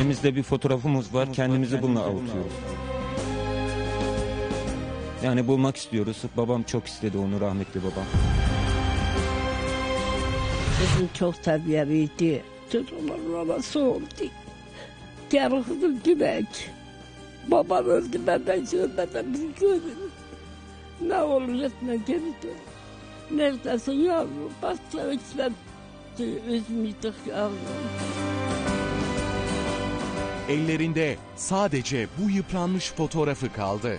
Elimizde bir fotoğrafımız var. Kendimizi bununla avutuyoruz. Yani bulmak istiyoruz. Babam çok istedi onu rahmetli babam. Kızım çok terbiyeliydi. Çocukların anası oldu. Gel kızım demek. Babam öldü benden görmeden bir görün. Ne olur etme geri dön. Neredesin yavrum? Başka içmem. Üzmüydük yavrum. Ellerinde sadece bu yıpranmış fotoğrafı kaldı.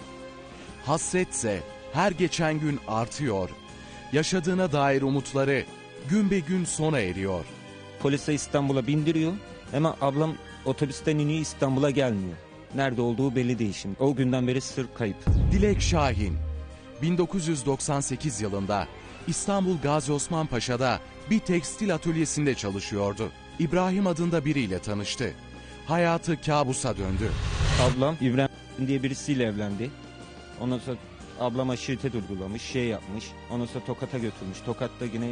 Hasretse her geçen gün artıyor. Yaşadığına dair umutları gün be gün sona eriyor. Polise İstanbul'a bindiriyor. Ama ablam otobüsten iniyor İstanbul'a gelmiyor. Nerede olduğu belli değil şimdi. O günden beri sır kayıp. Dilek Şahin 1998 yılında İstanbul Gazi Osman Paşa'da bir tekstil atölyesinde çalışıyordu. İbrahim adında biriyle tanıştı. Hayatı kabusa döndü. Ablam İbrahim diye birisiyle evlendi. Ondan sonra ablama şiddet uygulamış, şey yapmış. Ondan sonra Tokat'a götürmüş. Tokat'ta yine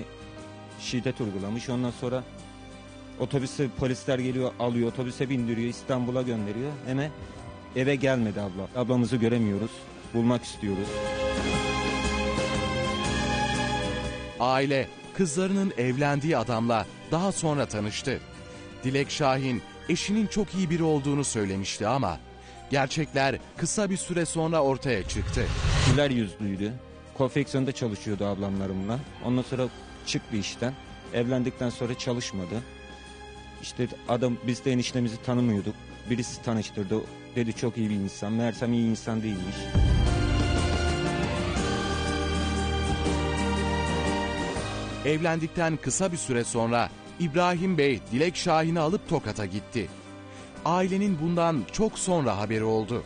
şiddet uygulamış. Ondan sonra otobüse polisler geliyor, alıyor, otobüse bindiriyor, İstanbul'a gönderiyor. Hemen eve gelmedi abla. Ablamızı göremiyoruz. Bulmak istiyoruz. Aile kızlarının evlendiği adamla daha sonra tanıştı. Dilek Şahin eşinin çok iyi biri olduğunu söylemişti ama gerçekler kısa bir süre sonra ortaya çıktı. Güler yüzlüydü. Konfeksiyonda çalışıyordu ablamlarımla. Ondan sonra çıktı işten. Evlendikten sonra çalışmadı. İşte adam biz de eniştemizi tanımıyorduk. Birisi tanıştırdı. Dedi çok iyi bir insan. Meğersem iyi insan değilmiş. Evlendikten kısa bir süre sonra İbrahim Bey Dilek Şahin'i alıp Tokat'a gitti. Ailenin bundan çok sonra haberi oldu.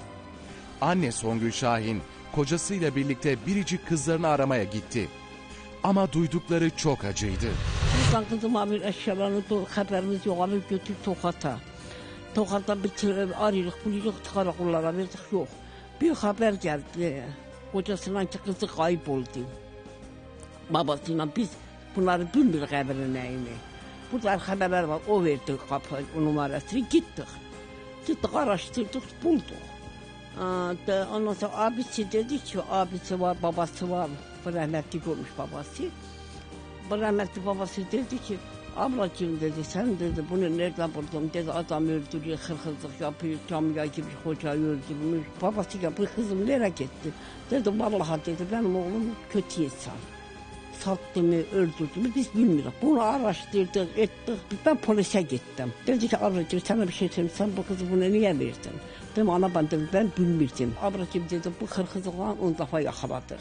Anne Songül Şahin kocasıyla birlikte biricik kızlarını aramaya gitti. Ama duydukları çok acıydı. Buradan kızım abi eşyalarını haberimiz yok abi götür Tokat'a. Tokat'ta bir arıyorduk buluyorduk karakollara verdik yok. Bir haber geldi. Kocasının kızı kayıp oldu. Babasıyla biz bunları bilmiyoruz haberin neyini. Burada haberler var o verdi gittik. Gittik araştırdık bulduk. Aa, de, ondan sonra abisi dedi ki abisi var babası var. Bu rahmetli olmuş babası. Bu rahmetli babası dedi ki ablacığım dedi sen dedi bunu nereden buldun dedi adam öldürüyor hırhızlık yapıyor camiye girmiş hocayı öldürmüş. Babası ya bu kızım nereye gitti? Dedi vallahi dedi benim oğlum kötü insan. Sattı mı öldürdü mü biz bilmiyoruz. Bunu araştırdık ettik ben polise gittim. Dedi ki ablacığım sana bir şey söyleyeyim sen bu kızı buna niye verdin? Dedim ana ben dedim ben bilmirdim. Ablacığım dedi bu hırhızlıkla on defa yakaladık.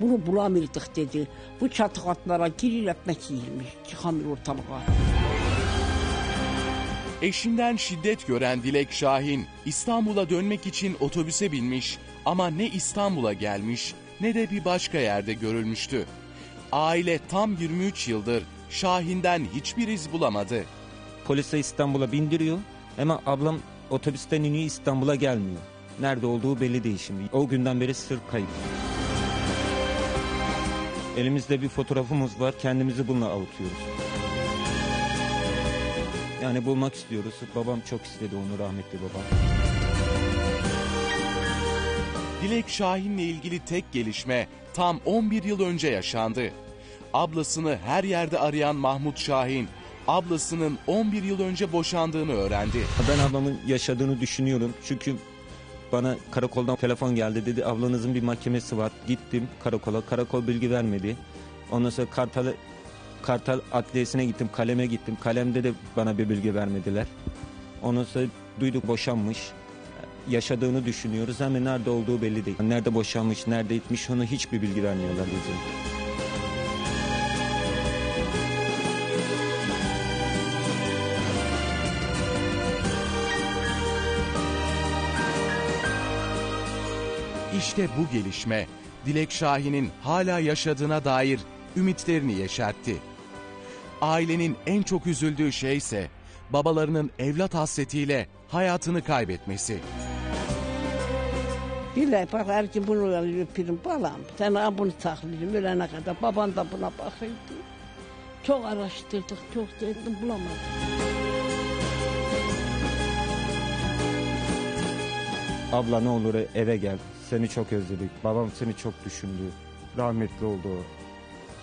Bunu bulamıyorduk dedi. Bu çatıkatlara girir ekmek yiyilmiş. Çıkamıyor ortalığa. Eşinden şiddet gören Dilek Şahin İstanbul'a dönmek için otobüse binmiş ama ne İstanbul'a gelmiş ne de bir başka yerde görülmüştü. Aile tam 23 yıldır Şahin'den hiçbir iz bulamadı. Polise İstanbul'a bindiriyor. Ama ablam otobüsten iniyor İstanbul'a gelmiyor. Nerede olduğu belli değil şimdi. O günden beri sır kayıp. Elimizde bir fotoğrafımız var. Kendimizi bununla avutuyoruz. Yani bulmak istiyoruz. Babam çok istedi onu rahmetli babam. Dilek Şahin'le ilgili tek gelişme tam 11 yıl önce yaşandı. Ablasını her yerde arayan Mahmut Şahin, ablasının 11 yıl önce boşandığını öğrendi. Ben ablamın yaşadığını düşünüyorum. Çünkü bana karakoldan telefon geldi dedi ablanızın bir mahkemesi var. Gittim karakola. Karakol bilgi vermedi. Ondan sonra Kartal Kartal Adliyesi'ne gittim. Kaleme gittim. Kalemde de bana bir bilgi vermediler. Ondan sonra duyduk boşanmış. Yaşadığını düşünüyoruz ama nerede olduğu belli değil. Nerede boşanmış, nerede gitmiş onu hiçbir bilgi vermiyorlar bize. İşte bu gelişme Dilek Şahin'in hala yaşadığına dair ümitlerini yeşertti. Ailenin en çok üzüldüğü şey ise babalarının evlat hasretiyle hayatını kaybetmesi. Dile bak her gün bunu öpürüm balam. Sen ha bunu saklayayım ölene kadar. Baban da buna bakıyordu. Çok araştırdık, çok dedim bulamadık. Abla ne olur eve gel. Seni çok özledik. Babam seni çok düşündü. Rahmetli oldu.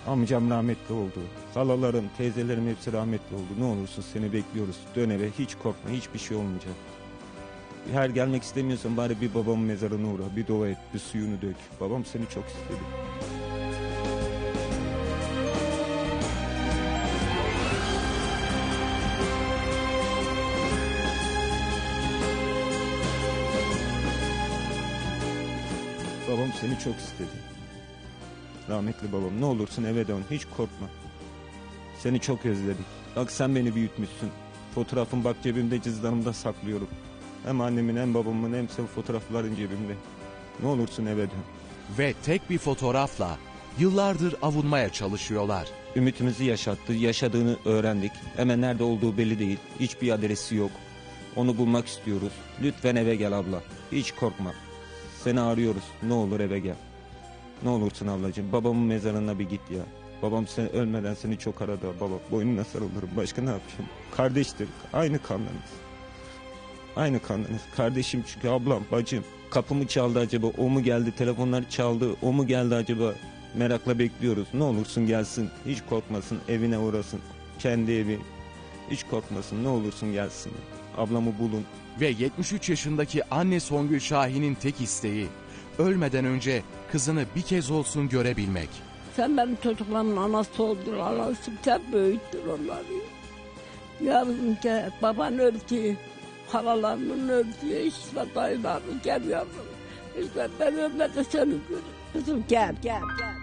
Amcam rahmetli oldu. Halalarım, teyzelerim hepsi rahmetli oldu. Ne olursun seni bekliyoruz. Dön eve hiç korkma hiçbir şey olmayacak. Her gelmek istemiyorsan bari bir babamın mezarına uğra. Bir dua et, bir suyunu dök. Babam seni çok istedi. Babam seni çok istedi. Rahmetli babam ne olursun eve dön hiç korkma. Seni çok özledik. Bak sen beni büyütmüşsün. Fotoğrafın bak cebimde cüzdanımda saklıyorum. Hem annemin hem babamın hem senin fotoğrafların cebimde. Ne olursun eve dön. Ve tek bir fotoğrafla yıllardır avunmaya çalışıyorlar. Ümitimizi yaşattı. Yaşadığını öğrendik. Hemen nerede olduğu belli değil. Hiçbir adresi yok. Onu bulmak istiyoruz. Lütfen eve gel abla. Hiç korkma. Seni arıyoruz. Ne olur eve gel. Ne olursun ablacığım. Babamın mezarına bir git ya. Babam sen ölmeden seni çok aradı baba. Boynuna sarılırım. Başka ne yapacağım? Kardeştir. Aynı kanlarız. Aynı kanlarız. Kardeşim çünkü ablam, bacım. Kapımı çaldı acaba. O mu geldi? Telefonlar çaldı. O mu geldi acaba? Merakla bekliyoruz. Ne olursun gelsin. Hiç korkmasın. Evine uğrasın. Kendi evi. Hiç korkmasın. Ne olursun gelsin. Ablamı bulun. Ve 73 yaşındaki anne Songül Şahin'in tek isteği ölmeden önce kızını bir kez olsun görebilmek. Sen benim çocuklarımın anası oldun anasım. Sen büyüttün onları. Yavrum gel. Baban öldü. Halalarının öldü. İşte dayılarının gel yavrum. İşte ben ölmeden seni görürüm. Kızım gel gel gel.